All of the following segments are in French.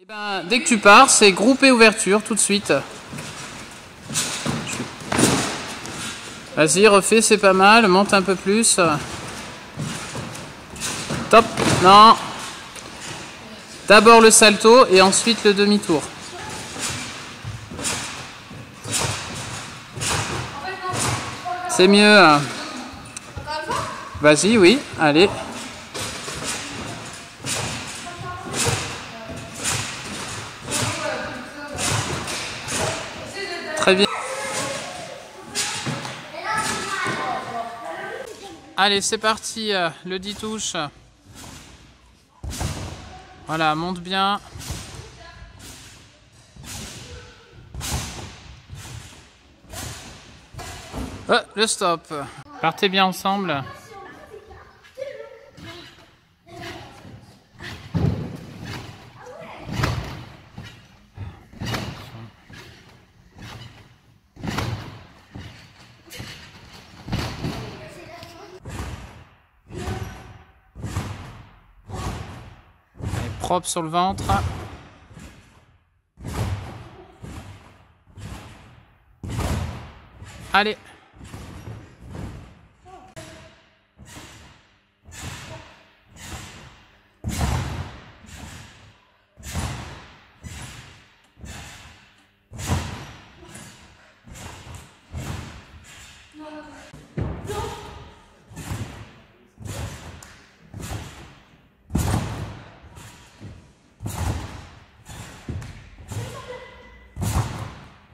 Eh ben, dès que tu pars, c'est groupe et ouverture tout de suite. Vas-y, refais, c'est pas mal. Monte un peu plus. Top. Non. D'abord le salto et ensuite le demi-tour. C'est mieux. hein. Vas-y, oui, allez. Très. Allez, c'est parti, euh, le 10 touches. Voilà, monte bien. Euh, le stop. Partez bien ensemble. Allez, propre sur le ventre. Allez.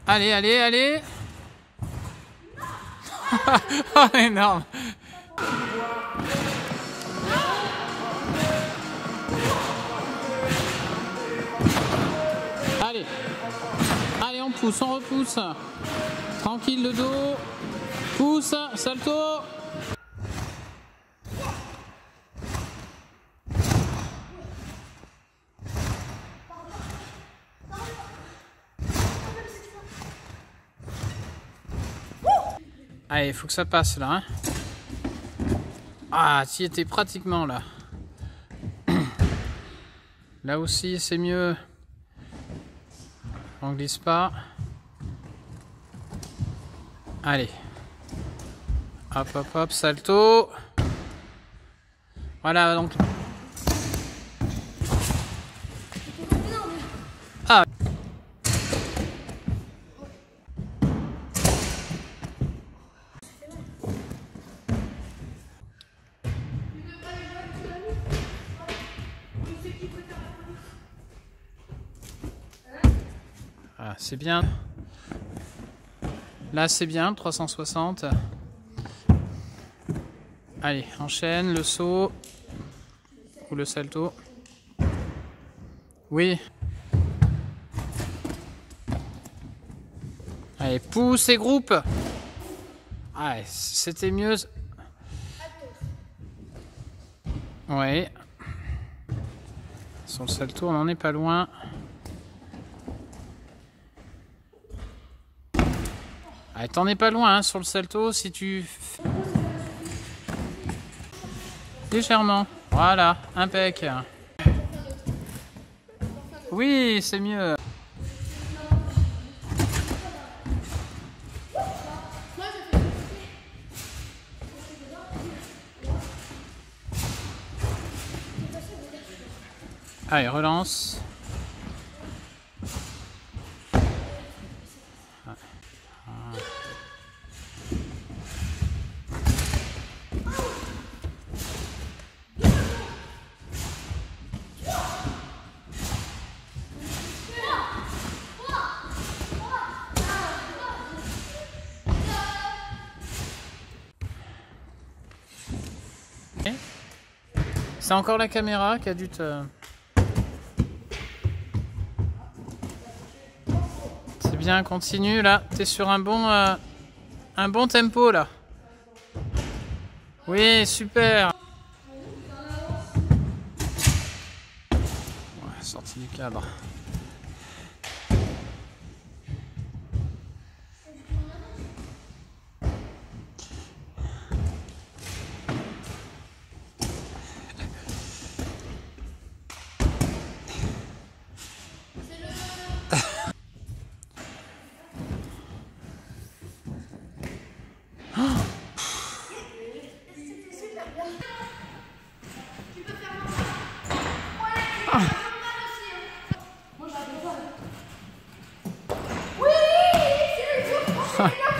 Allez, allez, allez. oh, énorme. Allez. Allez, on pousse, on repousse. Tranquille le dos. Pousse, salto. Allez, faut que ça passe là. hein. Ah, tu étais pratiquement là. Là aussi, c'est mieux. On glisse pas. Allez. Hop, hop, hop, salto. Voilà, donc. Ah. Ah, c'est bien. Là, c'est bien, 360. Allez, enchaîne le saut. Ou le salto. Oui. Allez, pousse et groupe. Ah, c'était mieux. Ouais. Sur le salto, on n'en est pas loin. Ah, t'en es pas loin hein, sur le salto si tu. Légèrement. Voilà, impec. Oui, c'est mieux. Allez, relance. C'est encore la caméra qui a dû te... C'est bien, continue là. T'es sur un bon, euh, un bon tempo là. Oui, super. Ouais, sorti du cadre. C'était super bien. Tu peux faire mon poids. Ouais, tu peux faire mon mal aussi. Hein. Moi je la fais pas là. Oui! C'est le jour pour les liens!